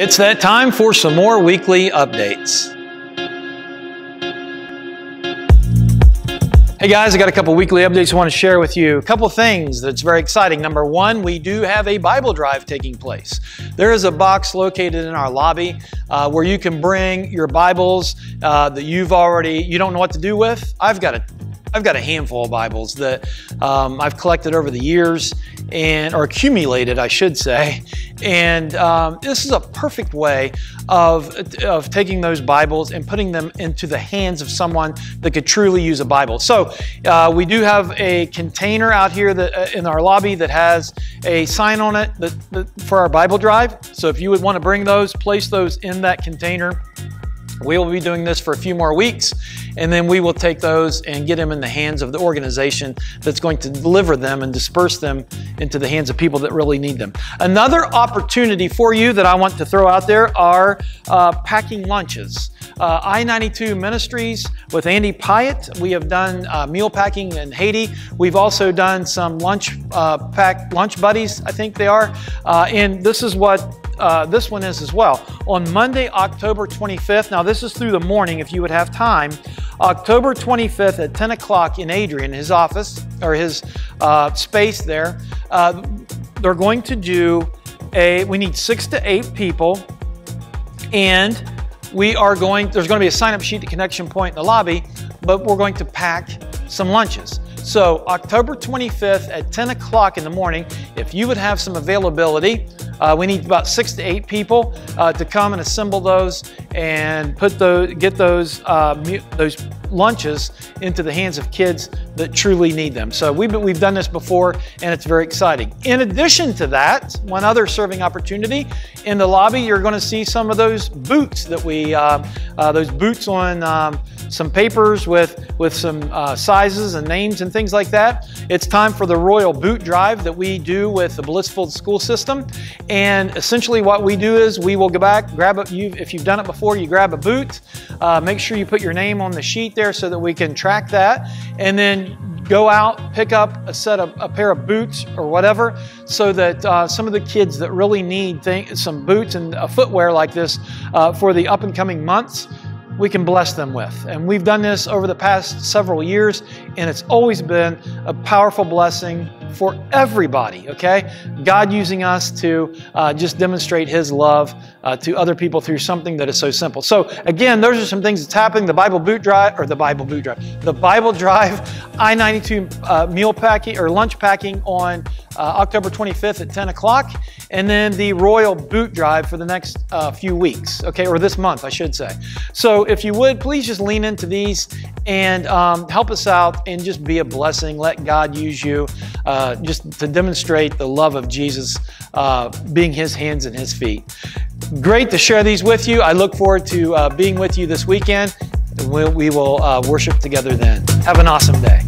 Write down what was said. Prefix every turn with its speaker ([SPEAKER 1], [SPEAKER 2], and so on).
[SPEAKER 1] It's that time for some more weekly updates. Hey guys, I got a couple weekly updates I want to share with you. A couple things that's very exciting. Number one, we do have a Bible drive taking place. There is a box located in our lobby uh, where you can bring your Bibles uh, that you've already, you don't know what to do with. I've got a I've got a handful of Bibles that um, I've collected over the years and or accumulated, I should say. And um, this is a perfect way of, of taking those Bibles and putting them into the hands of someone that could truly use a Bible. So uh, we do have a container out here that, uh, in our lobby that has a sign on it that, that, for our Bible drive. So if you would want to bring those, place those in that container. We will be doing this for a few more weeks, and then we will take those and get them in the hands of the organization that's going to deliver them and disperse them into the hands of people that really need them. Another opportunity for you that I want to throw out there are uh, packing lunches. Uh, I-92 Ministries with Andy Pyatt. We have done uh, meal packing in Haiti. We've also done some lunch uh, pack lunch buddies, I think they are. Uh, and this is what uh, this one is as well. On Monday, October 25th, now this is through the morning if you would have time, October 25th at 10 o'clock in Adrian, his office, or his uh, space there, uh, they're going to do a, we need six to eight people, and we are going, there's going to be a sign up sheet at Connection Point in the lobby, but we're going to pack some lunches. So October 25th at 10 o'clock in the morning, if you would have some availability, uh, we need about six to eight people uh, to come and assemble those and put those, get those, uh, those lunches into the hands of kids that truly need them. So we've, we've done this before and it's very exciting. In addition to that, one other serving opportunity, in the lobby you're going to see some of those boots that we, uh, uh, those boots on um, some papers with, with some uh, sizes and names and things like that. It's time for the Royal Boot Drive that we do with the Blissfield School System. And essentially what we do is we will go back, grab it, you, if you've done it before, you grab a boot, uh, make sure you put your name on the sheet there so that we can track that, and then go out, pick up a set of a pair of boots or whatever, so that uh, some of the kids that really need some boots and a footwear like this uh, for the up and coming months we can bless them with. And we've done this over the past several years, and it's always been a powerful blessing for everybody, okay? God using us to uh, just demonstrate His love uh, to other people through something that is so simple. So, again, those are some things that's happening. The Bible boot drive, or the Bible boot drive, the Bible drive, I 92 uh, meal packing or lunch packing on uh, October 25th at 10 o'clock, and then the Royal Boot Drive for the next uh, few weeks, okay, or this month, I should say. So if you would, please just lean into these and um, help us out and just be a blessing. Let God use you uh, just to demonstrate the love of Jesus uh, being His hands and His feet. Great to share these with you. I look forward to uh, being with you this weekend. We, will uh, worship together then. Have an awesome day.